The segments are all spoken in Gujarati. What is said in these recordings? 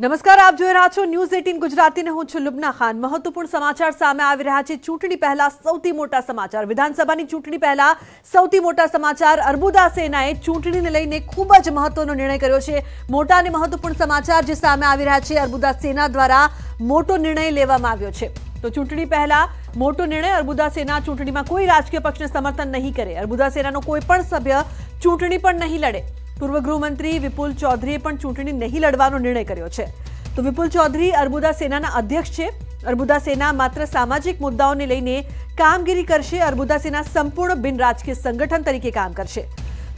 નમસ્કાર આપ જોઈ રહ્યા છો ન્યૂઝ એટીન ગુજરાતીને હું છું લુબના ખાન મહત્વપૂર્ણ સમાચાર સામે આવી રહ્યા છે ચૂંટણી પહેલા સૌથી મોટા સમાચાર વિધાનસભાની ચૂંટણી પહેલા સૌથી મોટા સમાચાર અર્બુદા સેનાએ ચૂંટણીને લઈને ખૂબ જ મહત્વનો નિર્ણય કર્યો છે। મોટા અને મહત્વપૂર્ણ સમાચાર જે સામે આવી રહ્યા છે, અર્બુદા સેના દ્વારા મોટો નિર્ણય લેવામાં આવ્યો છે। તો ચૂંટણી પહેલા મોટો નિર્ણય, અર્બુદા સેના ચૂંટણીમાં કોઈ રાજકીય પક્ષને સમર્થન નહીં કરે। અર્બુદા સેનાનો કોઈ પણ સભ્ય ચૂંટણી પણ નહીં લડે। પૂર્વ ગૃહમંત્રી વિપુલ ચૌધરીએ પણ ચૂંટણી નહીં લડવાનો નિર્ણય કર્યો છે. તો વિપુલ ચૌધરી અર્બુદા સેનાના અધ્યક્ષ છે. અર્બુદા સેના માત્ર સામાજિક મુદ્દાઓને લઈને કામગીરી કરશે. અર્બુદા સેના સંપૂર્ણ બિન રાજકીય સંગઠન તરીકે કામ કરશે.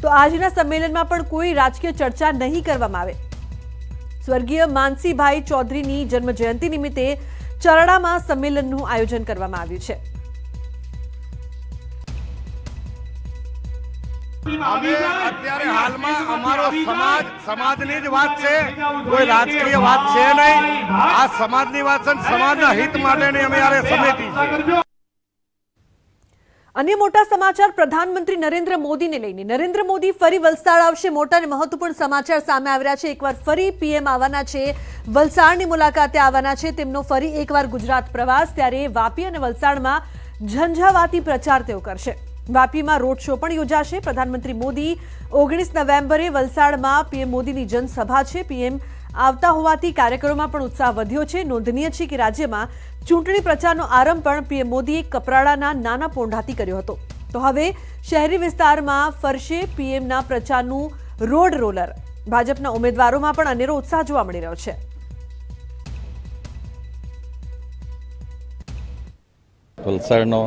તો આજના સંમેલનમાં પણ કોઈ રાજકીય ચર્ચા નહીં કરવામાં આવે. સ્વર્ગીય માનસીભાઈ ચૌધરીની જન્મ જયંતિ નિમિત્તે ચરડામાં સંમેલનનું આયોજન કરવામાં આવ્યું છે. અમે અત્યારે હાલમાં અમારો સમાજ સમાજની જ વાત છે. કોઈ રાજકીય વાત છે નહીં. આ સમાજની વાત છે સમાજના હિત માટેની અમે સમિતિ છે અન્ય મોટા સમાચાર પ્રધાનમંત્રી નરેન્દ્ર મોદીને લઈને. નરેન્દ્ર મોદી ફરી વલસાડ આવશે. મોટા અને મહત્વપૂર્ણ સમાચાર સામે આવ્યા છે. એકવાર ફરી પીએમ આવવાના છે. વલસાડની મુલાકાતે આવવાના છે. તેમનો ફરી એકવાર ગુજરાત પ્રવાસ. ત્યારે વાપી અને વલસાડમાં ઝંઝાવાતી પ્રચાર તેઓ કરશે. વાપીમાં રોડ શો પણ યોજાશે. પ્રધાનમંત્રી મોદી ઓગણીસ નવેમ્બરે વલસાડમાં પીએમ મોદીની જનસભા છે. પીએમ આવતા હોવાથી કાર્યકરોમાં પણ ઉત્સાહ વધ્યો છે. નોંધનીય છે કે રાજ્યમાં ચૂંટણી પ્રચારનો આરંભ પણ પીએમ મોદીએ કપરાડાના નાના પોંઢાથી કર્યો હતો. તો હવે શહેરી વિસ્તારમાં ફરશે પીએમના પ્રચારનું રોડ રોલર. ભાજપના ઉમેદવારોમાં પણ અનેરો ઉત્સાહ જોવા મળી રહ્યો છે. વલસાડનો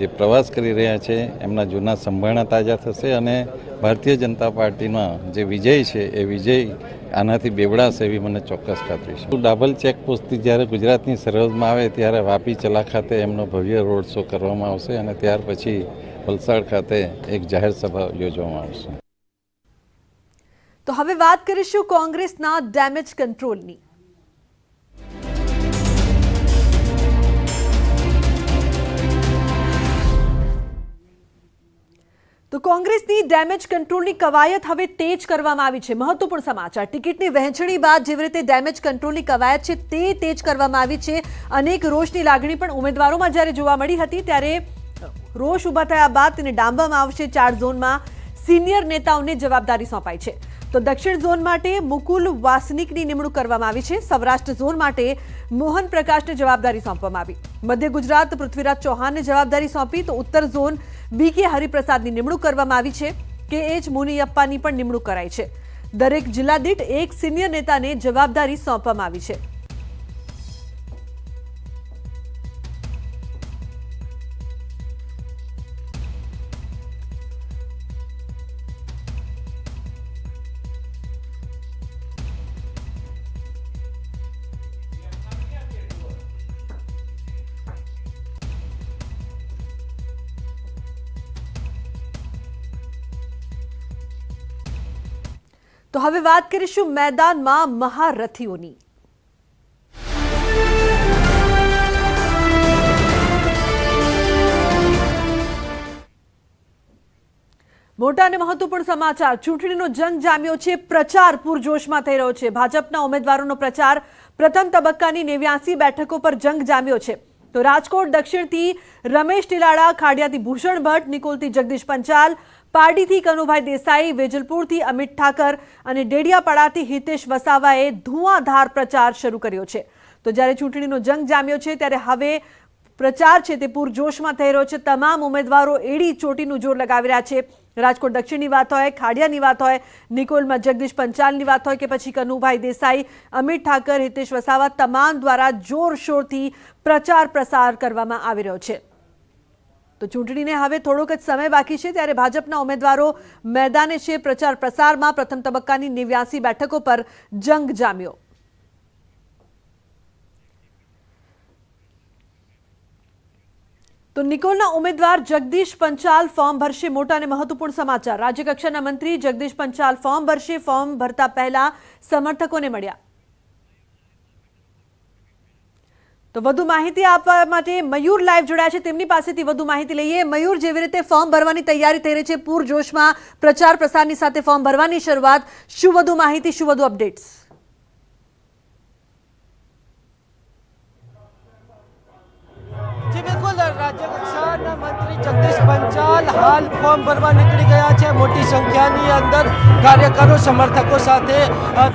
જે પ્રવાસ કરી રહ્યા છે, એમના જૂના સંભાળણા તાજા થશે અને ભારતીય જનતા પાર્ટીમાં જે વિજય છે, એ વિજય આનાથી બેવડાશે એવી મને ચોક્કસ ખાતરી છે. ડાબલ ચેકપોસ્ટથી જ્યારે ગુજરાતની સરહદમાં આવે ત્યારે વાપી ચલા ખાતે એમનો ભવ્ય રોડ શો કરવામાં આવશે અને ત્યાર પછી વલસાડ ખાતે એક જાહેર સભા યોજવામાં આવશે. તો હવે વાત કરીશું કોંગ્રેસના ડેમેજ કંટ્રોલની તો કોંગ્રેસની ડેમેજ કંટ્રોલની કવાયત હવે તેજ કરવામાં આવી છે. મહત્વપૂર્ણ સમાચાર. ટિકિટની વહેંચણી બાદ જેવી રીતે ડેમેજ કંટ્રોલની કવાયત છે, તે તેજ કરવામાં આવી છે. અનેક રોષની લાગણી પણ ઉમેદવારોમાં જ્યારે જોવા મળી હતી, ત્યારે રોષ ઊભા થયા બાદ તેને ડામવામાં આવશે ચાર ઝોનમાં. સિનિયર નેતાઓને જવાબદારી સોંપાઈ છે. તો દક્ષિણ ઝોન માટે મુકુલ વાસનિકની નિમણૂક કરવામાં આવી છે. સૌરાષ્ટ્ર ઝોન માટે મોહન પ્રકાશને જવાબદારી સોંપવામાં આવી. મધ્ય ગુજરાત પૃથ્વીરાજ ચૌહાણને જવાબદારી સોંપી તો ઉત્તર ઝોન બી કે હરિપ્રસાદની નિમણૂક કરવામાં આવી છે. કે એચ મુનિયપ્પાની પણ નિમણૂક કરાઈ છે. દરેક જિલ્લા દીઠ એક સિનિયર નેતાને જવાબદારી સોંપવામાં આવી છે. તો હવે વાત કરીશું મેદાનમાં મહારથીઓની. મોટા અને મહત્વપૂર્ણ સમાચાર. ચૂંટણીનો જંગ જામ્યો છે, પ્રચાર પૂરજોશમાં થઈ રહ્યો છે. ભાજપના ઉમેદવારોનો પ્રચાર પ્રથમ તબક્કાની નેવ્યાસી બેઠકો પર જંગ જામ્યો છે. તો રાજકોટ દક્ષિણથી રમેશ ટીલાડા ખાડિયાથી ભૂષણ ભટ્ટ, નિકોલથી જગદીશ પંચાલ પારડીથી કનુભાઈ દેસાઈ, વેજલપુરથી અમિત ઠાકર અને ડેડિયાપાડાથી હિતેશ વસાવાએ ધુઆધાર પ્રચાર શરૂ કર્યો છે. તો જ્યારે ચૂંટણીનો જંગ જામ્યો છે, ત્યારે હવે પ્રચાર છે તે પૂરજોશમાં થઈ રહ્યો છે. તમામ ઉમેદવારો એડી ચોટીનું જોર લગાવી રહ્યા છે. રાજકોટ દક્ષિણની વાત હોય, ખાડિયાની વાત હોય, નિકોલમાં જગદીશ પંચાલની વાત હોય કે પછી કનુભાઈ દેસાઈ, અમિત ઠાકર, હિતેશ વસાવા તમામ દ્વારા જોરશોરથી પ્રચાર પ્રસાર કરવામાં આવી રહ્યો છે. તો ચૂંટણીને હવે થોડોક જ સમય બાકી છે ત્યારે ભાજપના ઉમેદવારો મેદાને છે પ્રચાર પ્રસારમાં. પ્રથમ તબક્કાની નેવ્યાસી બેઠકો પર જંગ જામ્યો. તો નિકોલના ઉમેદવાર જગદીશ પંચાલ ફોર્મ ભરશે મોટા અને મહત્વપૂર્ણ સમાચાર. રાજ્યકક્ષાના મંત્રી જગદીશ પંચાલ ફોર્મ ભરશે. ફોર્મ ભરતા પહેલા સમર્થકોને મળ્યા. તો વધુ માહિતી આપવા માટે મયુર લાઈવ જોડાયા છે. તેમની પાસેથી વધુ માહિતી લઈએ. મયુર, જેવી રીતે ફોર્મ ભરવાની તૈયારી થઈ રહી છે પૂરજોશમાં, પ્રચાર પ્રસારની સાથે ફોર્મ ભરવાની શરૂઆત. શું વધુ માહિતી, શું વધુ અપડેટ્સ જે, બિલકુલ રાજ્ય હાલ ફોર્મ ભરવા નીકળી ગયા છે. મોટી સંખ્યાની અંદર કાર્યકરો, સમર્થકો સાથે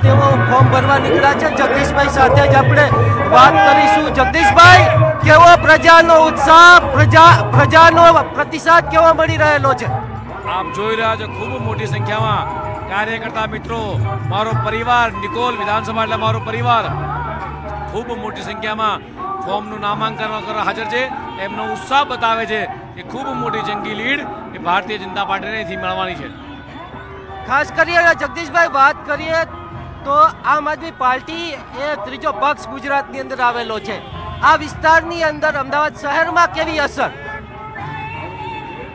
તેઓ ફોર્મ ભરવા નીકળ્યા છે. જગદીશભાઈ સાથે જ આપણે વાત કરીશું. જગદીશભાઈ, કેવો પ્રજાનો ઉત્સાહ, પ્રજા, પ્રજાનો પ્રતિસાદ કેવો મળી રહેલો છે? આપ જોઈ રહ્યા છો ખૂબ મોટી સંખ્યામાં કાર્યકર્તા મિત્રો. મારો પરિવાર, નિકોલ વિધાનસભા એટલે મારો પરિવાર. ખૂબ મોટી સંખ્યામાં ફોર્મનું નામાંકન કરવા હાજર છે. એમનો ઉત્સાહ બતાવે છે કે ખૂબ મોટી જંગી લીડ એ ભારતીય જનતા પાર્ટીને અહીંથી મળવાની છે. ખાસ કરીને જગદીશભાઈ વાત કરીએ તો આમ આદમી પાર્ટી એ ત્રીજો પક્ષ ગુજરાતની અંદર આવેલો છે. આ વિસ્તારની અંદર અમદાવાદ શહેરમાં કેવી અસર?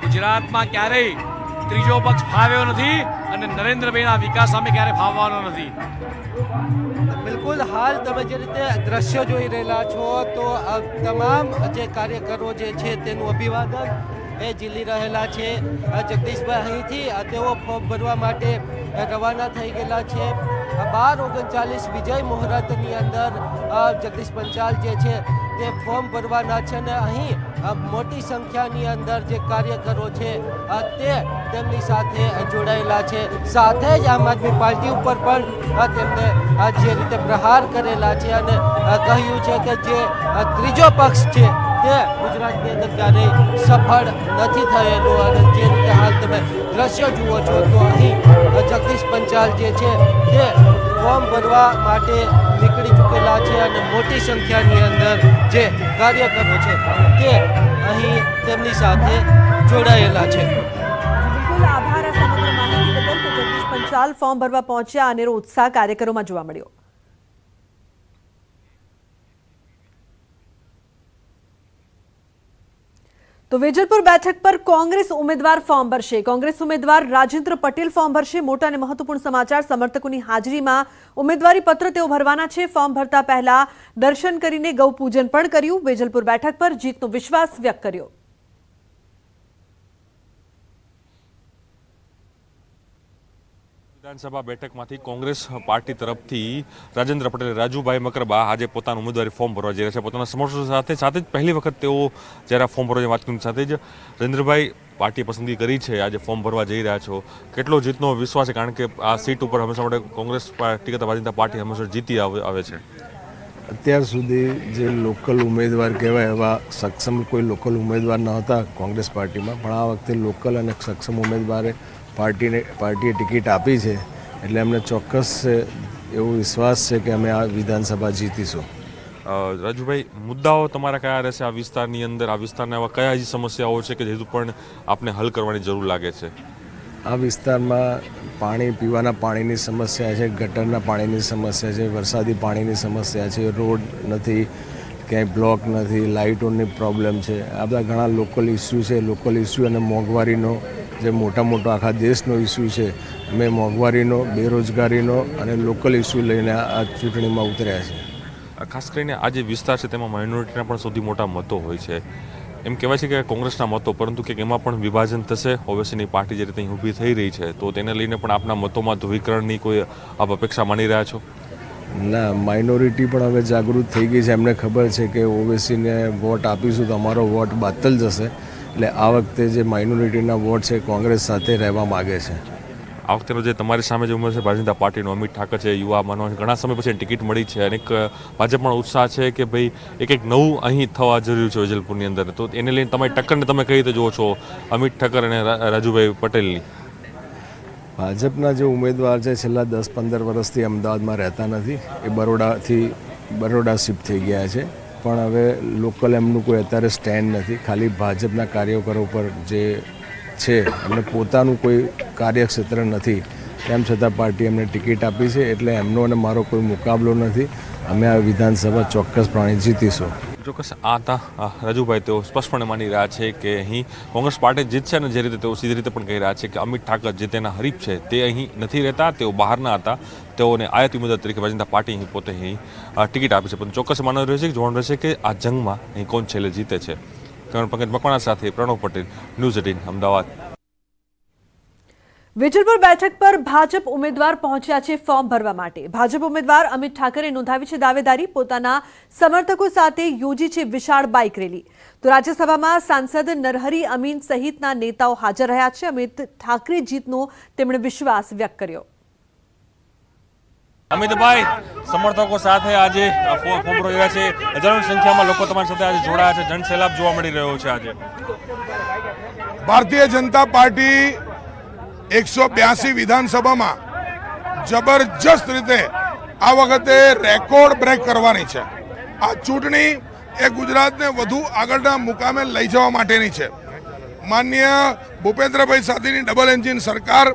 ગુજરાતમાં ક્યારેય ત્રીજો પક્ષ ફાવ્યો નથી અને નરેન્દ્રભાઈના વિકાસ સામે ક્યારે ફાવવાનો નથી? બિલકુલ, હાલ તમે જે રીતે દ્રશ્યો જોઈ રહેલા છો, તો તમામ જે કાર્યકરો જે છે તેનું અભિવાદન એ ઝીલી રહેલા છે. જગદીશભાઈ અહીંથી તેઓ ફોર્મ ભરવા માટે રવાના થઈ ગયેલા છે. બાર ઓગણચાલીસ વિજય મુહૂર્તની અંદર જગદીશ પંચાલ જે છે તે ફોર્મ ભરવાના છે અને અહીં મોટી સંખ્યાની અંદર જે કાર્યકરો છે તે તેમની સાથે જોડાયેલા છે. સાથે જ આમ આદમી પાર્ટી ઉપર પણ તેમને જે રીતે પ્રહાર કરેલા છે અને કહ્યું છે કે જે ત્રીજો પક્ષ છે તે ગુજરાતની અંદર ક્યારેય સફળ નથી થયેલું અને જે રીતે હાલ તમે દ્રશ્યો જુઓ છો, તો અહીં જગદીશ પંચાલ જે છે તે ફોર્મ ભરવા માટે નીકળી ચૂકેલા છે અને મોટી સંખ્યાની અંદર જે કાર્યકરો છે તે અહીં તેમની સાથે જોડાયેલા છે. ફોર્મ ભરવા પહોંચ્યા અને ઉત્સાહ કાર્યક્રમમાં જોવા મળ્યો. તો વેજલપુર બેઠક પર કોંગ્રેસ ઉમેદવાર ફોર્મ ભરશે. કોંગ્રેસ ઉમેદવાર રાજેન્દ્ર પટેલ ફોર્મ ભરશે. મોટા અને મહત્વપૂર્ણ સમાચાર, સમર્થકોની હાજરીમાં ઉમેદવારી પત્ર તેઓ ભરવાના છે. ફોર્મ ભરતા પહેલા દર્શન કરીને ગૌ પૂજન પણ કર્યું. વેજલપુર બેઠક પર જીતનો વિશ્વાસ વ્યક્ત કર્યો. વિધાનસભા બેઠકમાંથી કોંગ્રેસ પાર્ટી તરફથી રાજેન્દ્ર પટેલ, રાજુભાઈ મકરબા આજે પોતાનું ઉમેદવારી ફોર્મ ભરવા જઈ રહ્યા છે. પોતાના સમર્થકો સાથે સાથે જ પહેલી વખત તેઓ જ્યારે ફોર્મ ભરવા વાત કરી સાથે જ રાજેન્દ્રભાઈ પાર્ટી પસંદગી કરી છે, આજે ફોર્મ ભરવા જઈ રહ્યા છો. કેટલો જીતનો વિશ્વાસ છે? કારણ કે આ સીટ ઉપર હંમેશા માટે કોંગ્રેસ પાર્ટી કરતા ભારતીય પાર્ટી હંમેશા જીતી આવે છે. અત્યાર સુધી જે લોકલ ઉમેદવાર કહેવાય એવા સક્ષમ કોઈ લોકલ ઉમેદવાર ન હતા કોંગ્રેસ પાર્ટીમાં, પણ આ વખતે લોકલ અને સક્ષમ ઉમેદવારે પાર્ટીને પાર્ટીએ ટિકિટ આપી છે એટલે અમને ચોક્કસ એવો વિશ્વાસ છે કે અમે આ વિધાનસભા જીતીશું. રાજુભાઈ મુદ્દાઓ તમારા કયા રહેશે આ વિસ્તારની અંદર? આ વિસ્તારના એવા કયા હજી સમસ્યાઓ છે કે જેનું પણ આપને હલ કરવાની જરૂર લાગે છે? આ વિસ્તારમાં પાણી પીવાના પાણીની સમસ્યા છે ગટરના પાણીની સમસ્યા છે વરસાદી પાણીની સમસ્યા છે રોડ નથી ક્યાંય બ્લોક નથી લાઇટોની પ્રોબ્લેમ છે. આ બધા ઘણા લોકલ ઇસ્યુ છે લોકલ ઇસ્યુ અને મોંઘવારીનો જે મોટા મોટો આખા દેશનો ઇસ્યુ છે અમે મોંઘવારીનો બેરોજગારીનો અને લોકલ ઇસ્યુ લઈને આ ચૂંટણીમાં ઉતર્યા છે. ખાસ કરીને આ જે વિસ્તાર છે તેમાં માઇનોરિટીના પણ સૌથી મોટા મતો હોય છે. એમ કહેવાય છે કે કોંગ્રેસના મતો પરંતુ કે એમાં પણ વિભાજન થશે. ઓવેસીની પાર્ટી જે રીતે ઊભી થઈ રહી છે તો તેને લઈને પણ આપના મતોમાં ધ્રુવીકરણની કોઈ આપ અપેક્ષા માની રહ્યા છો? ના માઇનોરિટી પણ હવે જાગૃત થઈ ગઈ છે. એમને ખબર છે કે ઓવેસીને વોટ આપીશું તો અમારો વોટ બાતલ જશે. એટલે આ વખતે જે માઇનોરિટીના વોટ છે કોંગ્રેસ સાથે રહેવા માગે છે. આ વખતેનો જે તમારી સામે જે ઉમેર છે ભારતીય જનતા પાર્ટીનો અમિત ઠાકર છે યુવા માનો ઘણા સમય પછી ટિકિટ મળી છે અને એક પણ ઉત્સાહ છે કે ભાઈ એક એક નવું અહીં થવા જરૂરી છે વેજલપુરની અંદર. તો એને લઈને તમારી ટક્કરને તમે કઈ રીતે જુઓ છો અમિત ઠક્કર અને રાજુભાઈ પટેલની? ભાજપના જે ઉમેદવાર છે છેલ્લા દસ પંદર વર્ષથી અમદાવાદમાં રહેતા નથી એ બરોડાથી બરોડા શિફ્ટ થઈ ગયા છે. પણ હવે લોકલ એમનું કોઈ અત્યારે સ્ટેન્ડ નથી. ખાલી ભાજપના કાર્યકરો પર જે છે, એમને પોતાનું કોઈ કાર્યક્ષેત્ર નથી. તેમ છતાં પાર્ટી એમને ટિકિટ આપી છે, એટલે એમનો અને મારો કોઈ મુકાબલો નથી. અમે આ વિધાનસભા ચોક્કસપણે જીતીશું. ચોક્કસ, આ હતા રાજુભાઈ તેઓ સ્પષ્ટપણે માની રહ્યા છે કે અહીં કોંગ્રેસ પાર્ટી જીતશે અને જે રીતે તેઓ સીધી રીતે પણ કહી રહ્યા છે કે અમિત ઠાકર જે તેના હરીફ છે તે અહીં નથી રહેતા, તેઓ બહારના હતા, તેઓને આયાત ઉમેદવાર તરીકે ભારતીય પાર્ટી અહીં પોતે અહીં ટિકિટ આપી છે. પણ ચોક્કસ માનવ રહ્યું રહેશે કે જોવાનું રહેશે કે આ જંગમાં અહીં કોણ છેલ્લે જીતે છે. કારણ પંકજ મકવાણા સાથે પ્રણવ પટેલ, ન્યૂઝ એટીન, અમદાવાદ. વેજલપુર બેઠક પર ભાજપ ઉમેદવાર પહોંચ્યા છે ફોર્મ ભરવા માટે. ભાજપ ઉમેદવાર અમિત ઠાકરે નોંધાવી છે દાવેદારી પોતાના સમર્થકો સાથે યોજી છે વિશાળ બાઇક રેલી. તો રાજ્યસભામાં સાંસદ નરહરી અમીન સહિતના નેતાઓ હાજર રહ્યા છે. અમિત ઠાકરે જીતનો તેમણે વિશ્વાસ વ્યક્ત કર્યો. અમિતભાઈ સમર્થકો સાથે આજે ફોર્મ છે. હજારોની સંખ્યામાં લોકો તમારી સાથે આજે જોડાયા છે. જનસેલાબ જોવા મળી રહ્યો છે આજે. ભારતીય જનતા પાર્ટી એકસો બ્યાસી વિધાનસભામાં જબરજસ્ત રીતે આ વખતે રેકોર્ડ બ્રેક કરવાની છે. આ ચૂંટણી એ ગુજરાતને વધુ આગળના મુકામે લઈ જવા માટેની છે. માન્ય ભૂપેન્દ્રભાઈ સાથેની ડબલ એન્જિન સરકાર,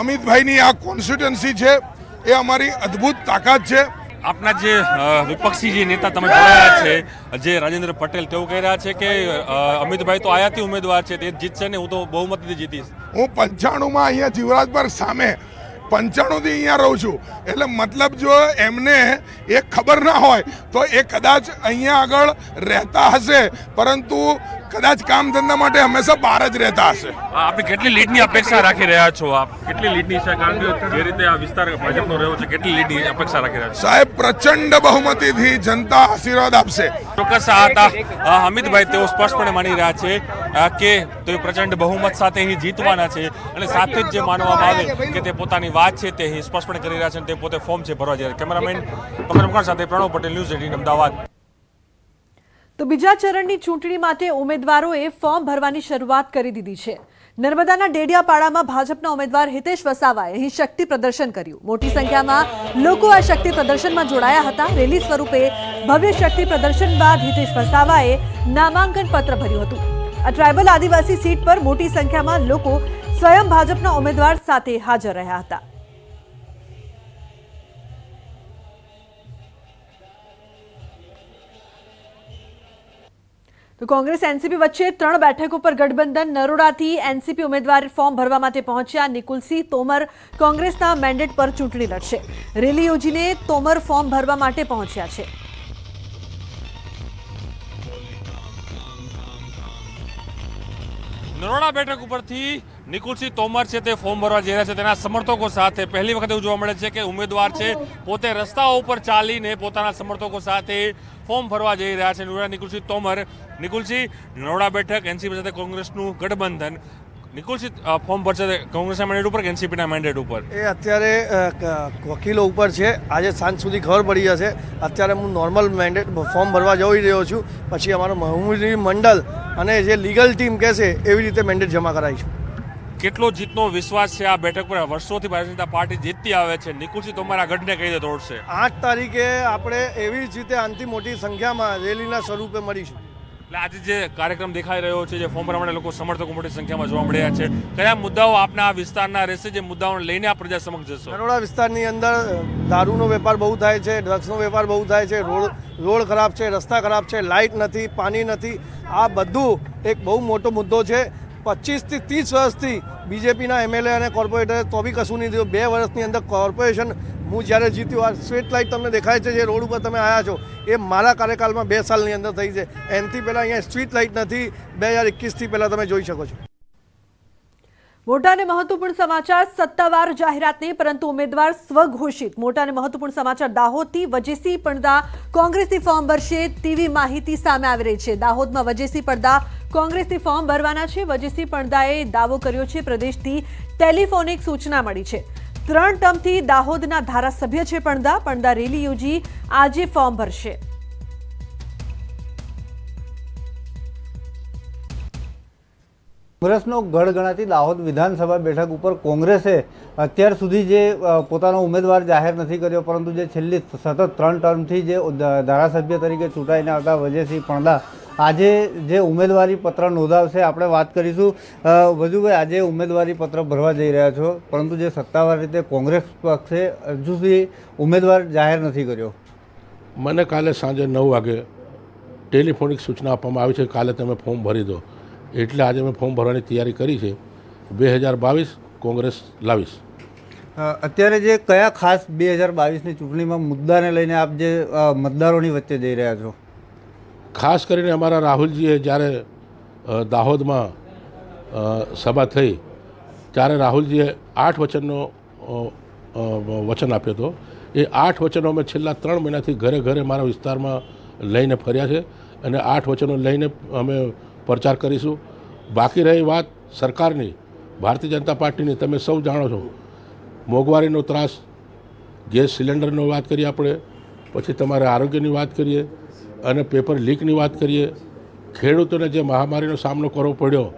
અમિતભાઈની આ કોન્સ્ટિટ્યુન્સી છે, એ અમારી અદ્ભુત તાકાત છે. આપના જે વિપક્ષી જે નેતા તમે જોડાયા છે, જે રાજેન્દ્ર પટેલ, તેઓ કહી રહ્યા છે કે અમિતભાઈ તો આયાતી ઉમેદવાર છે, તે જીતશે ને હું તો બહુમતીથી જીતીશ. હું પંચાણુંમાં અહીંયા જીવરાજપર સામે પંચાણુંથી અહીંયા રહું છું. એટલે મતલબ જો એમને એ ખબર ના હોય તો એ કદાચ અહીંયા આગળ રહેતા હશે. પરંતુ કદાચ કામ ધંધા માટે હંમેશા બહાર જ રહેતા હશે. આપણે કેટલી લીડની અપેક્ષા રાખી રહ્યા છો આપ? કેટલી લીડની છે કારણ કે જે રીતે આ વિસ્તાર ભાજપનો રહ્યો છે કેટલી લીડની અપેક્ષા રાખી રહ્યા છો? સાહેબ પ્રચંડ બહુમતીથી જનતા આશીર્વાદ આપશે. ચોક્કસ આ હતા. અમિતભાઈ તેઓ સ્પષ્ટપણે માની રહ્યા છે કે તે પ્રચંડ બહુમત સાથે અહીં જીતવાના છે અને સાથે જ જે માનવામાં આવે કે તે પોતાની વાત છે તે અહીં સ્પષ્ટપણે કરી રહ્યા છે તે પોતે ફોર્મ છે ભરવા જઈ. કેમેરામેન પકડમકણ સાથે પ્રણવ પટેલ, ન્યૂઝ એટીન, અમદાવાદ. તો બીજા ચરણની ચૂંટણી માટે ઉમેદવારોએ ફોર્મ ભરવાની શરૂઆત કરી દીધી છે. નર્મદાના ડેડિયાપાડામાં ભાજપના ઉમેદવાર હિતેશ વસાવાએ અહીં શક્તિ પ્રદર્શન કર્યું. મોટી સંખ્યામાં લોકો આ શક્તિ પ્રદર્શનમાં જોડાયા હતા. રેલી સ્વરૂપે ભવ્ય શક્તિ પ્રદર્શન બાદ હિતેશ વસાવાએ નામાંકન પત્ર ભર્યું હતું. આ ટ્રાઇબલ આદિવાસી સીટ પર મોટી સંખ્યામાં લોકો સ્વયં ભાજપના ઉમેદવાર સાથે હાજર રહ્યા હતા. તો કોંગ્રેસ એનસીપી વચ્ચે ત્રણ બેઠકો પર ગઠબંધન. નરોડાથી એનસીપી ઉમેદવાર ફોર્મ ભરવા માટે પહોંચ્યા નિકુલસિંહ તોમર કોંગ્રેસના મેન્ડેટ પર ચૂંટણી લડશે. રેલી યોજીને તોમર ફોર્મ ભરવા માટે પહોંચ્યા છે. નરોડા બેઠક ઉપરથી નિકુલસિંહ તોમર છે તે ફોર્મ ભરવા જઈ રહ્યા છે. તેના સમર્થકો સાથે પહેલી વખત એવું જોવા મળે છે કે ઉમેદવાર છે, પોતે રસ્તાઓ ઉપર ચાલીને પોતાના સમર્થકો સાથે ફોર્મ ભરવા જઈ રહ્યા છે. નરોડા નિકુલસિંહ તોમર. નિકુલસિંહ, નરોડા બેઠક, એનસીપી સાથે કોંગ્રેસનું ગઠબંધન. નિકુલસિંહ ફોર્મ ભરશે કોંગ્રેસના મેન્ડેટ ઉપર કે એનસીપીના મેન્ડેટ ઉપર? એ અત્યારે વકીલો ઉપર છે. આજે સાંજ સુધી ખબર પડી જશે. અત્યારે હું નોર્મલ મેન્ડેટ ફોર્મ ભરવા જઈ રહ્યો છું. પછી અમારો મહુમુદી મંડળ અને જે લીગલ ટીમ કહેશે એવી રીતે મેન્ડેટ જમા કરાવીશું કેટલો જીતનો વિશ્વાસ છે આ બેઠક પર? વર્ષોથી ભારતીય જનતા પાર્ટી જીતતી આવે છે. નિકુલસિંહ તોમર ગઢને કઈ રીતે દોડશે આઠ તારીખે આપણે એવી જ રીતે આનથી મોટી સંખ્યામાં રેલીના સ્વરૂપે મળીશું. એટલે આજે જે કાર્યક્રમ દેખાઈ રહ્યો છે, જે ફોર્મ પ્રમાણે લોકો સમર્થકો મોટી સંખ્યામાં જોવા મળ્યા છે, કયા મુદ્દાઓ આપના આ વિસ્તારના રહેશે, જે મુદ્દાઓને લઈને આ પ્રજા સમક્ષ જશો? નરોડા વિસ્તારની અંદર દારૂનો વેપાર બહુ થાય છે ડ્રગ્સનો વેપાર બહુ થાય છે, રોડ રોડ ખરાબ છે, રસ્તા ખરાબ છે, લાઇટ નથી, પાણી નથી. આ બધું એક બહુ મોટો મુદ્દો છે. પચીસથી ત્રીસ વર્ષથી બીજેપીના એમએલએ અને કોર્પોરેટરે તો બી કશું નહીં થયું. બે વર્ષની અંદર કોર્પોરેશન હું જ્યારે જીત્યું, આ સ્ટ્રીટ લાઇટ તમને દેખાય છે, જે રોડ ઉપર તમે આવ્યા છો, એ મારા કાર્યકાળમાં બે સાલની અંદર થઈ છે. એનાથી પહેલાં અહીંયા સ્ટ્રીટ લાઇટ નથી, બે હજાર એકવીસથી પહેલાં તમે જોઈ શકો છો. મોટા અને મહત્વપૂર્ણ સમાચાર, સત્તાવાર જાહેરાત નહીં પરંતુ ઉમેદવાર સ્વઘોષિત. મોટા અને મહત્વપૂર્ણ સમાચાર, દાહોદથી વજેસી પડદા કોંગ્રેસથી ફોર્મ ભરશે તેવી માહિતી સામે આવી રહી છે. દાહોદમાં વજેસી પડદા કોંગ્રેસથી ફોર્મ ભરવાના છે. વજેસી પડદાએ દાવો કર્યો છે, પ્રદેશથી ટેલિફોનિક સૂચના મળી છે. ત્રણ ટર્મથી દાહોદના ધારાસભ્ય છે પડદા પડદા રેલી યોજી આજે ફોર્મ ભરશે. કોંગ્રેસનો ગઢ ગણાતી દાહોદ વિધાનસભા બેઠક ઉપર કોંગ્રેસે અત્યાર સુધી જે પોતાનો ઉમેદવાર જાહેર નથી કર્યો, પરંતુ જે છેલ્લી સતત ત્રણ ટર્મથી જે ધારાસભ્ય તરીકે ચૂંટાઈને આવતા વજયસિંહ પણદા, આજે જે ઉમેદવારી પત્ર નોંધાવશે આપણે વાત કરીશું. વજુભાઈ, આજે ઉમેદવારી પત્ર ભરવા જઈ રહ્યા છો, પરંતુ જે સત્તાવાર રીતે કોંગ્રેસ પક્ષે હજુ સુધી ઉમેદવાર જાહેર નથી કર્યો. મને કાલે સાંજે નવ વાગે ટેલિફોનિક સૂચના આપવામાં આવી છે. કાલે તમે ફોર્મ ભરી દો. એટલે આજે મેં ફોર્મ ભરવાની તૈયારી કરી છે. બે હજાર બાવીસ કોંગ્રેસ લાવીશ. અત્યારે જે કયા ખાસ બે હજાર બાવીસની ચૂંટણીમાં મુદ્દાને લઈને આપ જે મતદારોની વચ્ચે જઈ રહ્યા છો? ખાસ કરીને અમારા રાહુલજીએ જ્યારે દાહોદમાં સભા થઈ ત્યારે રાહુલજીએ આઠ વચનનો વચન આપ્યો હતો. એ આઠ વચનો અમે છેલ્લા ત્રણ મહિનાથી ઘરે ઘરે મારા વિસ્તારમાં લઈને ફર્યા છે અને આઠ વચનો લઈને અમે પ્રચાર કરીશું. બાકી રહી વાત સરકારની. ભારતીય જનતા પાર્ટીની તમે સૌ જાણો છો. મોંઘવારીનો ત્રાસ, ગેસ સિલિન્ડરનો વાત કરીએ આપણે, પછી તમારે આરોગ્યની વાત કરીએ, અને પેપર લીકની વાત કરીએ. ખેડૂતોને જે મહામારીનો સામનો કરવો પડ્યો,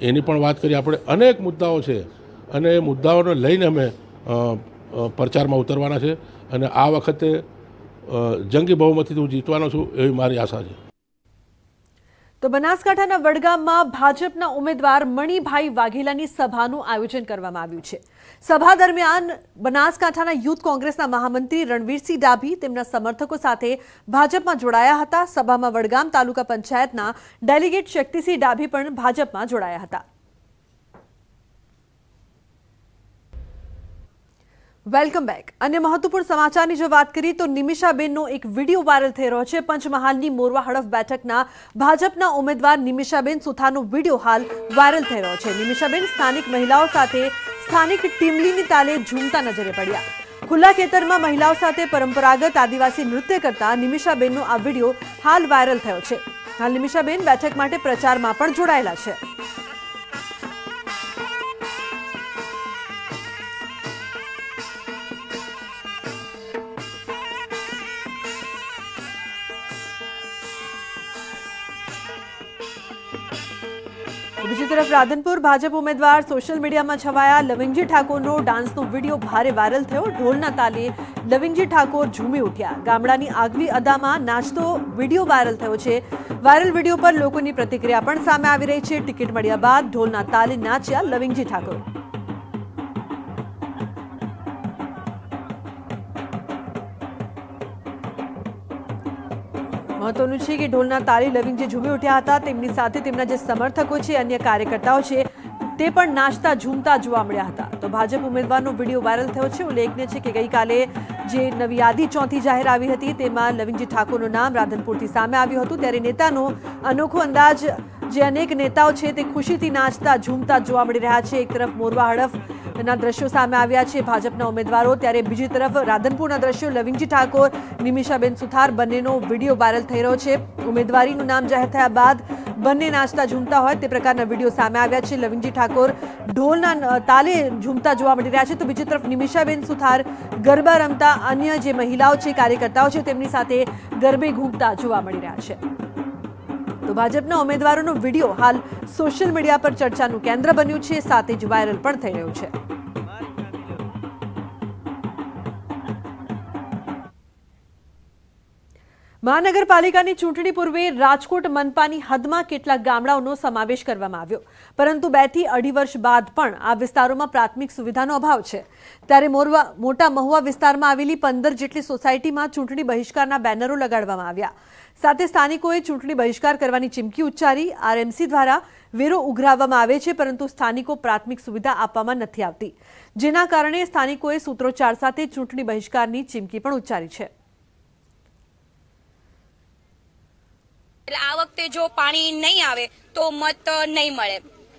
એની પણ વાત કરીએ આપણે. અનેક મુદ્દાઓ છે, અને એ મુદ્દાઓને લઈને અમે પ્રચારમાં ઉતરવાના છે. અને આ વખતે જંગી બહુમતીથી હું જીતવાનો છું એવી મારી આશા છે. તો બનાસકાંઠાના વડગામમાં ભાજપના ઉમેદવાર મણિભાઈ વાઘેલાની સભાનું આયોજન કરવામાં આવ્યું છે. સભા દરમિયાન બનાસકાંઠાના યુથ કોંગ્રેસના મહામંત્રી રણવીરસિંહ ડાભી તેમના સમર્થકો સાથે ભાજપમાં જોડાયા હતા. સભામાં વડગામ તાલુકા પંચાયતના ડેલિગેટ શક્તિસિંહ ડાભી પણ ભાજપમાં જોડાયા હતા. વેલકમ બેક અને મહત્વપૂર્ણ સમાચારની જો વાત કરીએ તો નિમિષાબેનનો એક વીડિયો વાયરલ થઈ રહ્યો છે. પંચમહાલની મોરવા હડફ બેઠકના ભાજપના ઉમેદવાર નિમિષાબેન સુથાનો વીડિયો હાલ વાયરલ થઈ રહ્યો છે. નિમિષાબેન સ્થાનિક મહિલાઓ સાથે સ્થાનિક ટીમલીની તાલે ઝૂમતા નજરે પડ્યા. ખુલ્લા ખેતરમાં મહિલાઓ સાથે પરંપરાગત આદિવાસી નૃત્ય કરતા નિમિષાબેનનો આ વીડિયો હાલ વાયરલ થયો છે. હાલ નિમિષાબેન બેઠક માટે પ્રચારમાં પણ જોડાયેલા છે. બીજી તરફ રાધનપુર ભાજપ ઉમેદવાર સોશિયલ મીડિયામાં છવાયા. લવિંગજી ઠાકોરનો ડાન્સનો વીડિયો ભારે વાયરલ થયો. ઢોલના તાલે લવિંગજી ઠાકોર ઝૂમી ઉઠ્યા. ગામડાની આગવી અદામાં નાચતો વીડિયો વાયરલ થયો છે. વાયરલ વીડિયો પર લોકોની પ્રતિક્રિયા પણ સામે આવી રહી છે. ટિકિટ મળ્યા બાદ ઢોલના તાલે નાચ્યા લવિંગજી ઠાકોર. મહત્વનું છે કે ઢોલના તાળી લવિંગ જે ઝૂમી ઉઠ્યા હતા, તેમની સાથે તેમના જે સમર્થકો છે, અન્ય કાર્યકર્તાઓ છે, તે પણ નાચતા, ઝૂમતા જોવા મળ્યા હતા. તો ભાજપ ઉમેદવારનો વીડિયો વાયરલ થયો છે. ઉલ્લેખનીય છે કે ગઈકાલે જે નવી યાદી ચોથી જાહેર આવી હતી, તેમાં લવિંગજી ઠાકોરનું નામ રાધનપુરથી સામે આવ્યું હતું. ત્યારે નેતાનો અનોખો અંદાજ, જે અનેક નેતાઓ છે, તે ખુશીથી નાચતા, ઝૂમતા જોવા મળી રહ્યા છે. એક તરફ મોરવા હડફ ના દ્રશ્યો સામે આવ્યા છે ભાજપના ઉમેદવારો. ત્યારે બીજી તરફ રાધનપુરના દ્રશ્યો, લવિંગજી ઠાકોર, નિમિષાબેન સુથાર બંનેનો વીડિયો વાયરલ થઈ રહ્યો છે. ઉમેદવારીનું નામ જાહેર થયા બાદ બંને નાચતા ઝૂમતા હોય તે પ્રકારના વીડિયો સામે આવ્યા છે. લવિંગજી ઠાકોર ઢોલના તાલે ઝૂમતા જોવા મળી રહ્યા છે. તો બીજી તરફ નિમિષાબેન સુથાર ગરબા રમતા અન્ય જે મહિલાઓ છે, કાર્યકર્તાઓ છે, તેમની સાથે ગરબે ઘૂમતા જોવા મળી રહ્યા છે. તો ભાજપના ઉમેદવારોનો વીડિયો હાલ સોશિયલ મીડિયા પર ચર્ચાનું કેન્દ્ર બન્યું છે, સાથે જ વાયરલ પણ થઈ રહ્યું છે. મહાનગરપાલિકાની ચૂંટણી પૂર્વે રાજકોટ મનપાની હદમાં કેટલાક ગામડાઓનો સમાવેશ કરવામાં આવ્યો. પરંતુ બેથી અઢી વર્ષ બાદ પણ આ વિસ્તારોમાં પ્રાથમિક સુવિધાનો અભાવ છે. ત્યારે મોરવા, મોટા મહુવા વિસ્તારમાં આવેલી પંદર જેટલી સોસાયટીમાં ચૂંટણી બહિષ્કારના બેનરો લગાડવામાં આવ્યા. સાથે સ્થાનિકોએ ચૂંટણી બહિષ્કાર કરવાની ચીમકી ઉચ્ચારી આરએમસી દ્વારા વેરો ઉઘરાવવામાં આવે છે, પરંતુ સ્થાનિકો પ્રાથમિક સુવિધા આપવામાં નથી આવતી. જેના કારણે સ્થાનિકોએ સૂત્રોચ્ચાર સાથે ચૂંટણી બહિષ્કારની ચીમકી પણ ઉચ્ચારી છે એટલે આ વખતે જો પાણી નહીં આવે તો મત નહીં મળે.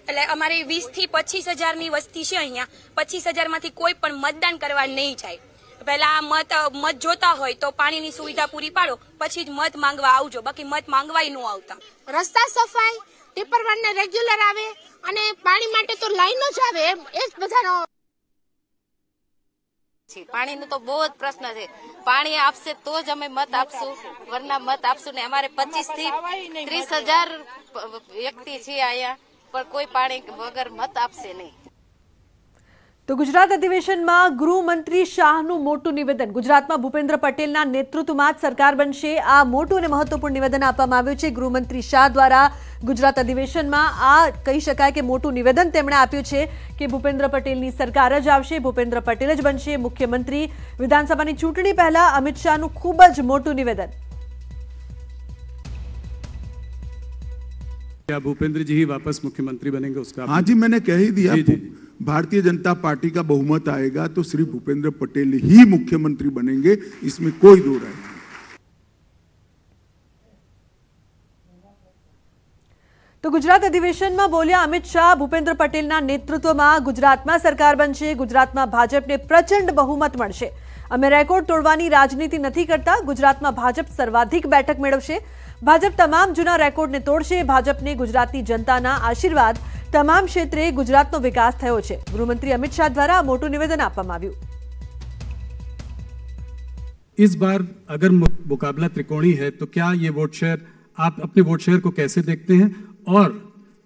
એટલે અમારી વીસથી પચીસ હજારની વસ્તી છે અહીંયા. પચીસ હજારમાંથી કોઈ પણ મતદાન કરવા નહીં જાય. પહેલા મત મત જોતા હોય તો પાણીની સુવિધા પૂરી પાડો, પછી જ મત માંગવા આવજો. બાકી મત માંગવાય ન આવતા. રસ્તા સફાઈ ટીપર રેગ્યુલર આવે અને પાણી માટે તો લાઈનો જ આવે એ જ બધાનો પાણીનો તો બહુ જ પ્રશ્ન છે. પાણી આપશે તો જ અમે મત આપશું. વરના મત આપશું ને અમારે પચીસથી ત્રીસ હજાર વ્યક્તિ છે અહીંયા. પણ કોઈ પાણી વગર મત આપશે નહીં. તો ગુજરાત અધિવેશનમાં ગૃહમંત્રી શાહનું મોટું નિવેદન. ગુજરાતમાં ભૂપેન્દ્ર પટેલના નેતૃત્વમાં જ સરકાર બનશે. આ મોટું અને મહત્વપૂર્ણ નિવેદન આપવામાં આવ્યું છે. ગૃહમંત્રી શાહ દ્વારા ગુજરાત અધિવેશનમાં આ કહી શકાય કે મોટું નિવેદન તેમણે આપ્યું છે કે ભૂપેન્દ્ર પટેલની સરકાર જ આવશે ભૂપેન્દ્ર પટેલ જ બનશે મુખ્યમંત્રી વિધાનસભાની ચૂંટણી પહેલા અમિત શાહનું ખૂબ જ મોટું નિવેદન क्या भूपेंद्र जी ही वापस मुख्यमंत्री बनेंगे उसका हाँ जी मैंने कह ही दिया जी, जी, भारतीय जनता पार्टी का बहुमत आएगा तो श्री भूपेंद्र पटेल ही मुख्यमंत्री बनेंगे इसमें कोई दो राय તો ગુજરાત અધિવેશનમાં બોલ્યા અમિત શાહ ભૂપેન્દ્ર પટેલના નેતૃત્વમાં ગુજરાતમાં સરકાર બનશે ગુજરાતમાં ભાજપને પ્રચંડ બહુમત મળશે અમે રેકોર્ડ તોડવાની રાજનીતિ નથી કરતા ગુજરાતમાં ભાજપ સર્વાધિક બેઠક મેળવશે ભાજપ તમામ જૂના રેકોર્ડને તોડશે ભાજપને ગુજરાતની જનતાના આશીર્વાદ તમામ ક્ષેત્રે ગુજરાતનો વિકાસ થયો છે ગૃહમંત્રી અમિત શાહ દ્વારા આ મોટું નિવેદન આપવામાં આવ્યું इस बार अगर मु- मुकाबला त्रिकोणीय है तो क्या ये वोट शेयर आप अपने वोट शेयर को कैसे देखते हैं और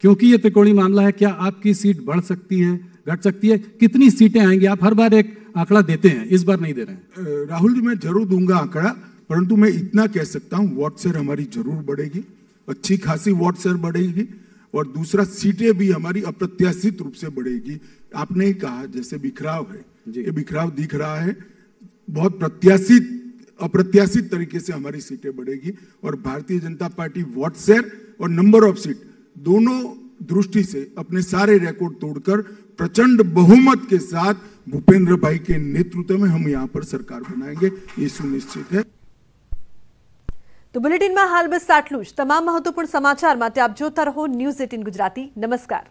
क्योंकि ये त्रिकोणीय मामला है क्या आपकी सीट बढ़ सकती है घट सकती है? कितनी सीटें आएँगी? आप हर बार एक आंकड़ा देते हैं इस बार नहीं दे रहे हैं। राहुल जी मैं ज़रूर दूँगा आंकड़ा परंतु मैं इतना कह सकता हूँ वोट शेयर हमारी ज़रूर बढ़ेगी अच्छी खासी वोट शेयर बढ़ेगी और दूसरा सीटें भी हमारी अप्रत्याशित रूप से बढ़ेगी। आपने ही कहा जैसे बिखराव है ये बिखराव दिख रहा है बहुत प्रत्याशित अप्रत्याशित तरीके से हमारी सीटें बढ़ेगी और भारतीय जनता पार्टी वोट शेयर और नंबर ऑफ़ सीट दोनों दृष्टि से अपने सारे रिकॉर्ड तोड़कर प्रचंड बहुमत के साथ भूपेंद्र भाई के नेतृत्व में हम यहाँ पर सरकार बनाएंगे ये सुनिश्चित है તો બુલેટિનમાં હાલ બસ આટલું જ તમામ મહત્વપૂર્ણ સમાચાર માટે આપ જોતા રહો ન્યૂઝ એટીન ગુજરાતી નમસ્કાર